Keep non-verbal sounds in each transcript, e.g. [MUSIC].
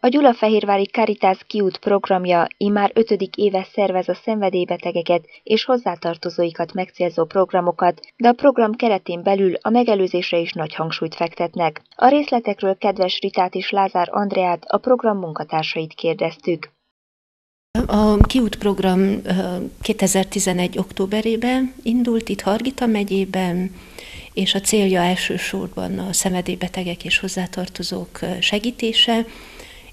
A Gyulafehérvári Caritas Kiút programja immár ötödik éve szervez a szenvedélybetegeket és hozzátartozóikat megcélzó programokat, de a program keretén belül a megelőzésre is nagy hangsúlyt fektetnek. A részletekről kedves Ritát és Lázár Andreát, a program munkatársait kérdeztük. A Kiút program 2011. októberében indult itt Hargita megyében, és a célja elsősorban a szenvedélybetegek és hozzátartozók segítése,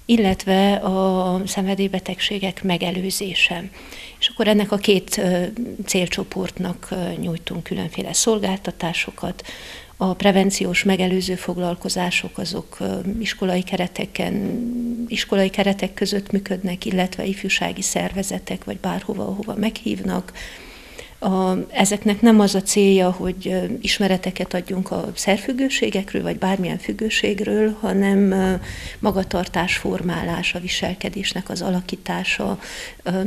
illetve a szenvedélybetegségek megelőzése. És akkor ennek a két célcsoportnak nyújtunk különféle szolgáltatásokat. A prevenciós megelőző foglalkozások azok iskolai kereteken, iskolai keretek között működnek, illetve ifjúsági szervezetek, vagy bárhova, ahova meghívnak a, ezeknek nem az a célja, hogy ismereteket adjunk a szerfüggőségekről, vagy bármilyen függőségről, hanem magatartás formálás, a viselkedésnek az alakítása,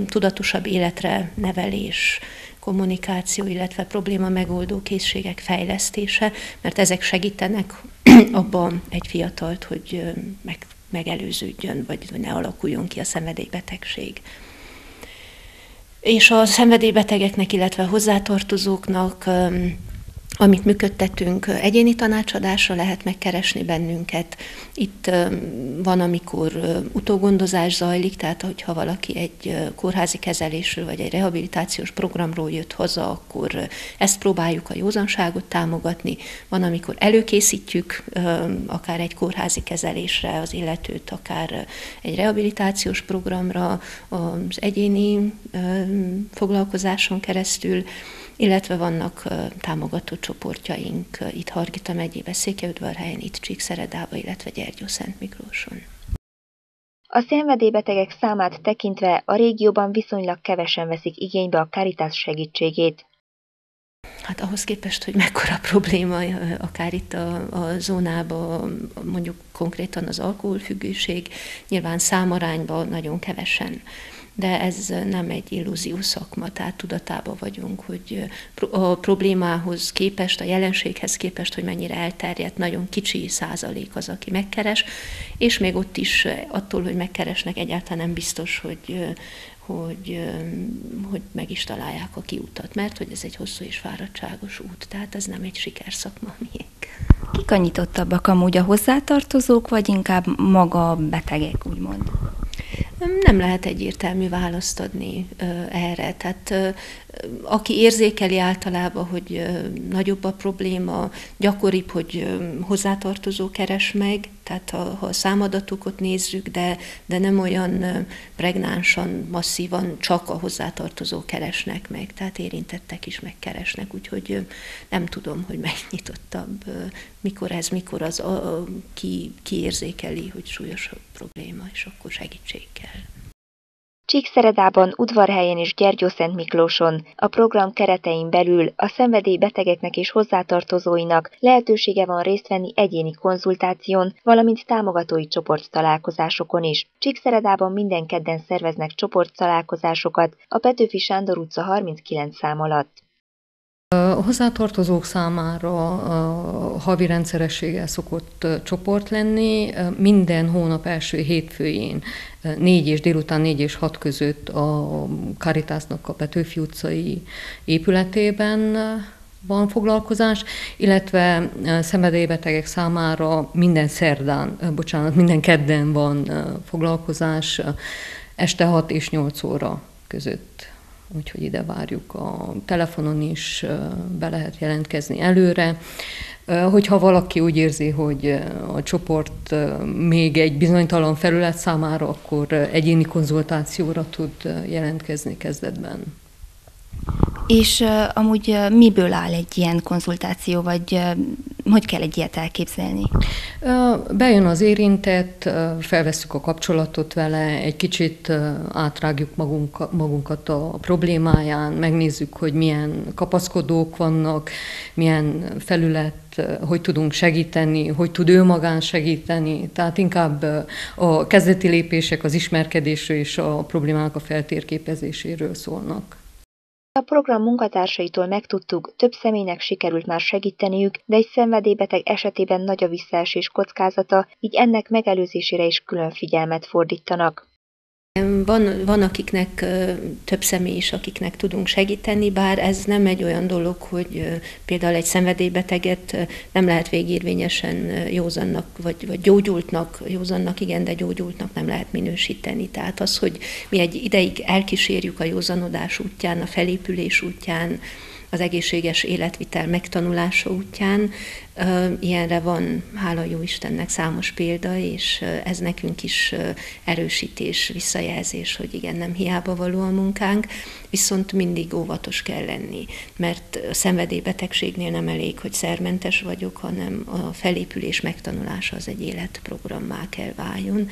tudatosabb életre nevelés, kommunikáció, illetve probléma megoldó készségek fejlesztése, mert ezek segítenek [CLEARS THROAT] abban egy fiatalt, hogy meg, megelőződjön, vagy ne alakuljon ki a szenvedélybetegség és a szenvedélybetegeknek, illetve hozzátartozóknak amit működtetünk, egyéni tanácsadásra lehet megkeresni bennünket. Itt van, amikor utógondozás zajlik, tehát hogyha valaki egy kórházi kezelésről vagy egy rehabilitációs programról jött haza, akkor ezt próbáljuk a józanságot támogatni. Van, amikor előkészítjük akár egy kórházi kezelésre az illetőt, akár egy rehabilitációs programra, az egyéni foglalkozáson keresztül, illetve vannak támogató csoportjaink itt Hargita megyébe, Székelyudvarhelyen, itt Csíkszeredába, illetve Gyergyó Szent Miklóson. A szenvedélybetegek számát tekintve a régióban viszonylag kevesen veszik igénybe a Caritas segítségét. Hát ahhoz képest, hogy mekkora [LAUGHS] probléma akár itt a, a zónában, mondjuk konkrétan az alkoholfüggőség, nyilván számarányban nagyon kevesen de ez nem egy illúzió szakma, tehát tudatában vagyunk, hogy a problémához képest, a jelenséghez képest, hogy mennyire elterjedt, nagyon kicsi százalék az, aki megkeres, és még ott is attól, hogy megkeresnek, egyáltalán nem biztos, hogy, hogy, hogy meg is találják a kiutat, mert hogy ez egy hosszú és fáradtságos út, tehát ez nem egy sikerszakma [LAUGHS] miénk. Kik a nyitottabbak amúgy a hozzátartozók, vagy inkább maga a betegek, úgymond? Nem lehet egyértelmű választ adni erre. Tehát aki érzékeli általában, hogy nagyobb a probléma, gyakoribb, hogy hozzátartozó keres meg, tehát ha, ha a számadatokat nézzük, de, de nem olyan pregnánsan, masszívan csak a hozzátartozó keresnek meg, tehát érintettek is megkeresnek, úgyhogy nem tudom, hogy megnyitottabb, mikor ez, mikor az, a, a, ki, ki érzékeli, hogy súlyos probléma, és akkor segítség kell. Csíkszeredában, Udvarhelyen és Gyergyószent Miklóson a program keretein belül a szenvedélybetegeknek és hozzátartozóinak lehetősége van részt venni egyéni konzultáción, valamint támogatói csoporttalálkozásokon is. Csíkszeredában minden kedden szerveznek csoporttalálkozásokat a Petőfi Sándor utca 39 szám alatt. A hozzátartozók számára a havi rendszerességgel szokott csoport lenni. Minden hónap első hétfőjén négy és délután négy és hat között a Caritasnak a Petőfi utcai épületében van foglalkozás, illetve szenvedélybetegek számára minden szerdán, bocsánat, minden kedden van foglalkozás este 6 és 8 óra között úgyhogy ide várjuk a telefonon is, be lehet jelentkezni előre. Hogyha valaki úgy érzi, hogy a csoport még egy bizonytalan felület számára, akkor egyéni konzultációra tud jelentkezni kezdetben. És amúgy miből áll egy ilyen konzultáció, vagy hogy kell egy ilyet elképzelni? Bejön az érintett, felveszük a kapcsolatot vele, egy kicsit átrágjuk magunk, magunkat a problémáján, megnézzük, hogy milyen kapaszkodók vannak, milyen felület hogy tudunk segíteni, hogy tud ő magán segíteni. Tehát inkább a kezdeti lépések az ismerkedésről és a problémának a feltérképezéséről szólnak. A program munkatársaitól megtudtuk, több személynek sikerült már segíteniük, de egy szenvedélybeteg esetében nagy a visszaesés kockázata, így ennek megelőzésére is külön figyelmet fordítanak. Van, van akiknek több személy is, akiknek tudunk segíteni, bár ez nem egy olyan dolog, hogy például egy szenvedélybeteget nem lehet végérvényesen józannak, vagy, vagy gyógyultnak, józannak igen, de gyógyultnak nem lehet minősíteni. Tehát az, hogy mi egy ideig elkísérjük a józanodás útján, a felépülés útján, az egészséges életvitel megtanulása útján. Ilyenre van, hála jó Istennek, számos példa, és ez nekünk is erősítés, visszajelzés, hogy igen, nem hiába való a munkánk, viszont mindig óvatos kell lenni, mert a szenvedélybetegségnél nem elég, hogy szermentes vagyok, hanem a felépülés megtanulása az egy életprogrammá kell váljon,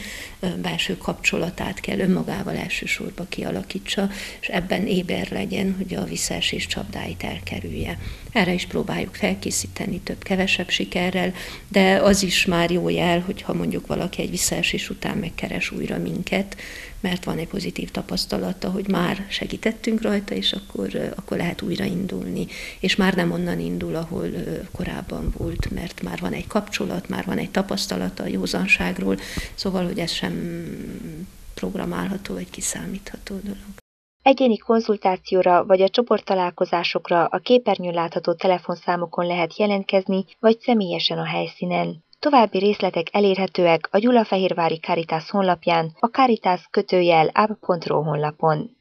belső kapcsolatát kell önmagával elsősorban kialakítsa, és ebben éber legyen, hogy a visszaesés csapdáit elkerülje. Erre is próbáljuk felkészíteni több-kevesebb sikerrel, de az is már jó jel, hogyha mondjuk valaki egy visszaesés után megkeres újra minket, mert van egy pozitív tapasztalata, hogy már segítettünk rajta, és akkor, akkor lehet újraindulni. És már nem onnan indul, ahol korábban volt, mert már van egy kapcsolat, már van egy tapasztalata a józanságról, szóval, hogy ez sem programálható, vagy kiszámítható dolog. Egyéni konzultációra vagy a csoporttalálkozásokra a képernyőn látható telefonszámokon lehet jelentkezni, vagy személyesen a helyszínen. További részletek elérhetőek a Gyulafehérvári Caritas honlapján, a Caritas kötőjel app.ro honlapon.